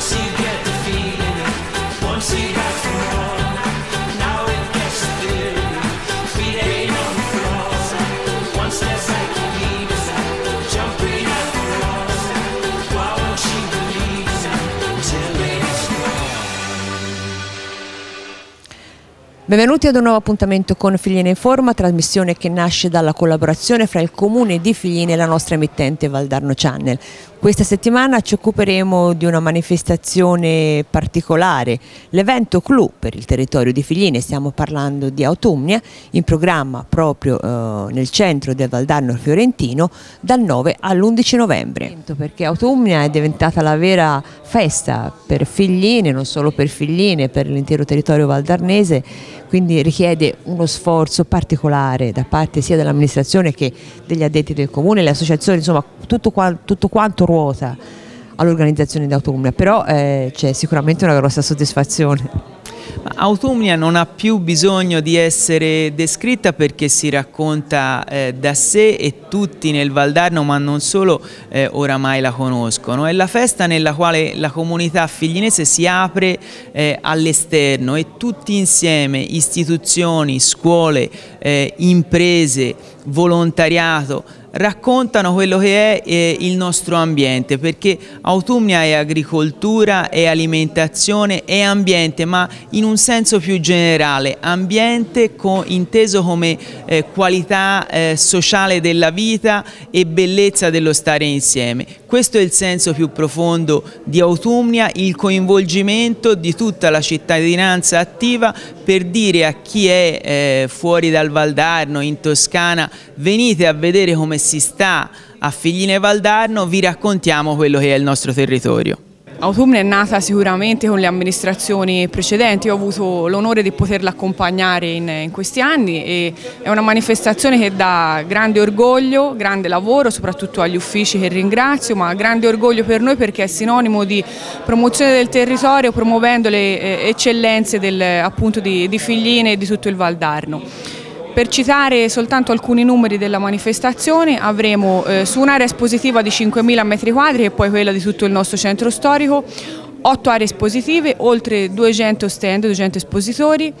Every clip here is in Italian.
Once you Benvenuti ad un nuovo appuntamento con Figline in Forma, trasmissione che nasce dalla collaborazione fra il comune di Figline e la nostra emittente Valdarno Channel. Questa settimana ci occuperemo di una manifestazione particolare, l'evento Clou per il territorio di Figline, stiamo parlando di Autumnia, in programma proprio eh, nel centro del Valdarno Fiorentino dal 9 all'11 novembre. Perché Autumnia è diventata la vera festa per Figline, non solo per Figline, per l'intero territorio valdarnese, quindi richiede uno sforzo particolare da parte sia dell'amministrazione che degli addetti del comune, le associazioni, insomma tutto, qua- tutto quanto ruota all'organizzazione di Autumnia, però eh, c'è sicuramente una grossa soddisfazione. Autumnia non ha più bisogno di essere descritta perché si racconta eh, da sé e tutti nel Valdarno, ma non solo, eh, oramai la conoscono. È la festa nella quale la comunità figlinese si apre eh, all'esterno e tutti insieme, istituzioni, scuole, eh, imprese, volontariato, raccontano quello che è eh, il nostro ambiente perché Autumnia è agricoltura, è alimentazione, è ambiente ma in un senso più generale, ambiente co- inteso come eh, qualità eh, sociale della vita e bellezza dello stare insieme. Questo è il senso più profondo di Autumnia, il coinvolgimento di tutta la cittadinanza attiva per dire a chi è eh, fuori dal Valdarno, in Toscana, venite a vedere come si sta a Figline Valdarno, vi raccontiamo quello che è il nostro territorio. Autumnia è nata sicuramente con le amministrazioni precedenti, ho avuto l'onore di poterla accompagnare in, in, questi anni e è una manifestazione che dà grande orgoglio, grande lavoro, soprattutto agli uffici che ringrazio, ma grande orgoglio per noi perché è sinonimo di promozione del territorio, promuovendo le eh, eccellenze del, appunto di, di Figline e di tutto il Valdarno. Per citare soltanto alcuni numeri della manifestazione, avremo eh, su un'area espositiva di 5.000 m2 e poi quella di tutto il nostro centro storico, 8 aree espositive, oltre 200 stand, 200 espositori,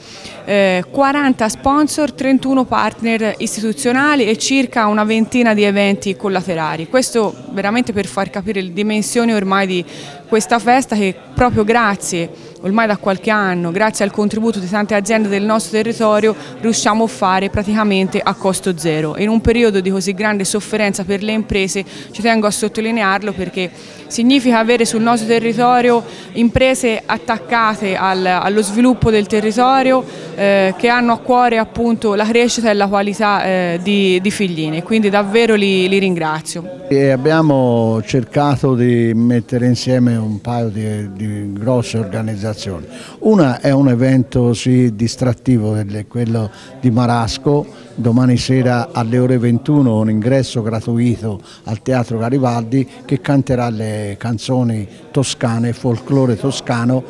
eh, 40 sponsor, 31 partner istituzionali e circa una ventina di eventi collaterali. Questo veramente per far capire le dimensioni ormai di questa festa che proprio grazie ormai da qualche anno, grazie al contributo di tante aziende del nostro territorio, riusciamo a fare praticamente a costo zero. In un periodo di così grande sofferenza per le imprese ci tengo a sottolinearlo perché significa avere sul nostro territorio imprese attaccate al, allo sviluppo del territorio eh, che hanno a cuore appunto la crescita e la qualità eh, di, di Figline, quindi davvero li, li ringrazio. E abbiamo cercato di mettere insieme un paio di, di grosse organizzazioni organizzazioni. Una è un evento sì, distrattivo, quello di Marasco, domani sera alle ore 21 un ingresso gratuito al Teatro Garibaldi che canterà le canzoni toscane, folklore toscano,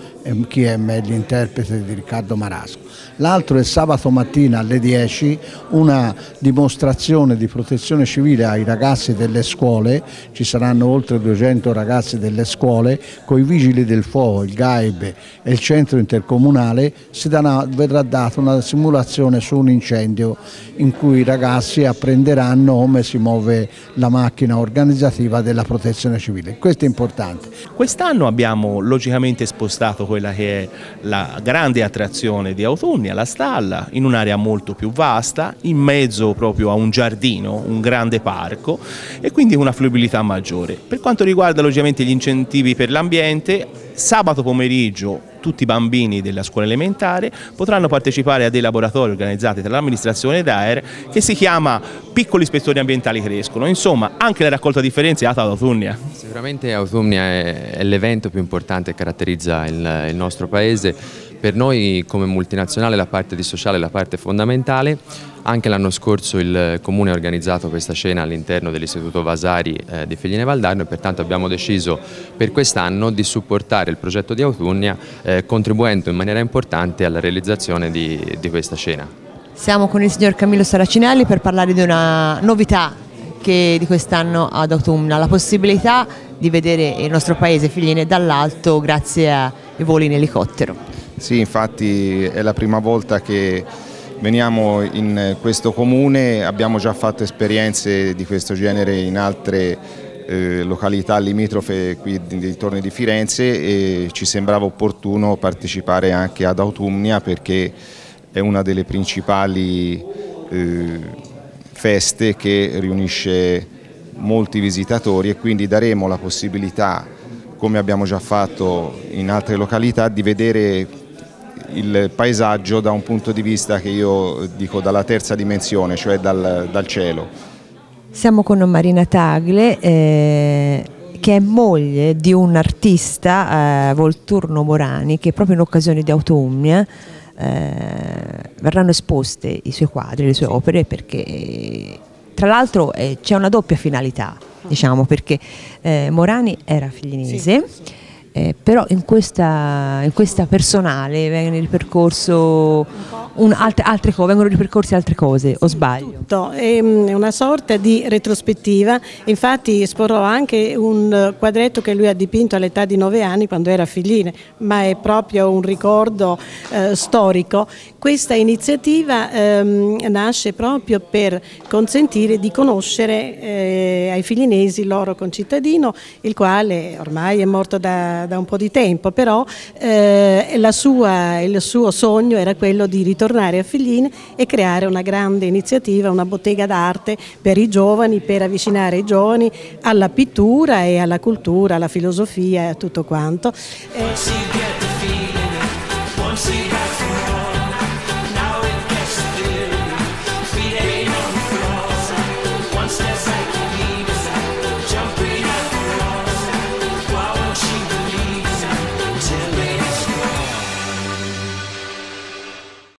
chi è meglio interprete di Riccardo Marasco. L'altro è sabato mattina alle 10 una dimostrazione di protezione civile ai ragazzi delle scuole, ci saranno oltre 200 ragazzi delle scuole, con i vigili del fuoco, il GAIB e il centro intercomunale, darà, verrà data una simulazione su un incendio in cui i ragazzi apprenderanno come si muove la macchina organizzativa della protezione civile. Questo è importante. Quest'anno abbiamo logicamente spostato quella che è la grande attrazione di Autunnia, la stalla, in un'area molto più vasta, in mezzo proprio a un giardino, un grande parco e quindi una fruibilità maggiore. Per quanto riguarda logicamente gli incentivi per l'ambiente, sabato pomeriggio tutti i bambini della scuola elementare potranno partecipare a dei laboratori organizzati tra l'amministrazione l'AER che si chiama Piccoli ispettori ambientali crescono. Insomma, anche la raccolta differenziata ad Autunnia. Sicuramente Autunnia è, è l'evento più importante che caratterizza il, il nostro paese. Per noi come multinazionale la parte di sociale è la parte fondamentale anche l'anno scorso il Comune ha organizzato questa cena all'interno dell'Istituto Vasari eh, di Figline Valdarno e pertanto abbiamo deciso per quest'anno di supportare il progetto di Autunnia eh, contribuendo in maniera importante alla realizzazione di, di questa cena. Siamo con il signor Camillo Saracinelli per parlare di una novità che di quest'anno ad Autunna, la possibilità di vedere il nostro paese Figline dall'alto grazie ai voli in elicottero. Sì, infatti è la prima volta che veniamo in questo comune, abbiamo già fatto esperienze di questo genere in altre eh, località limitrofe qui dintorni di Firenze e ci sembrava opportuno partecipare anche ad Autumnia perché è una delle principali eh, feste che riunisce molti visitatori e quindi daremo la possibilità, come abbiamo già fatto in altre località, di vedere il paesaggio da un punto di vista che io dico dalla terza dimensione, cioè dal, dal cielo. Siamo con Marina Tagle. Eh che è moglie di un artista, eh, Volturno Morani, che proprio in occasione di Autumnia eh, verranno esposte i suoi quadri, le sue opere, perché tra l'altro eh, c'è una doppia finalità, diciamo, perché eh, Morani era figlinese. Sì eh, però in questa, in questa, personale viene ripercorso un, altre, altre vengono ripercorse altre cose, o sbaglio? Tutto, è mm, una sorta di retrospettiva, infatti esporrò anche un quadretto che lui ha dipinto all'età di nove anni quando era figline, ma è proprio un ricordo eh, storico. Questa iniziativa ehm, nasce proprio per consentire di conoscere eh, ai figlinesi il loro concittadino, il quale ormai è morto da un po' di tempo, però eh, sua, il suo sogno era quello di ritornare a Figline e creare una grande iniziativa, una bottega d'arte per i giovani, per avvicinare i giovani alla pittura e alla cultura, alla filosofia e a tutto quanto. Eh,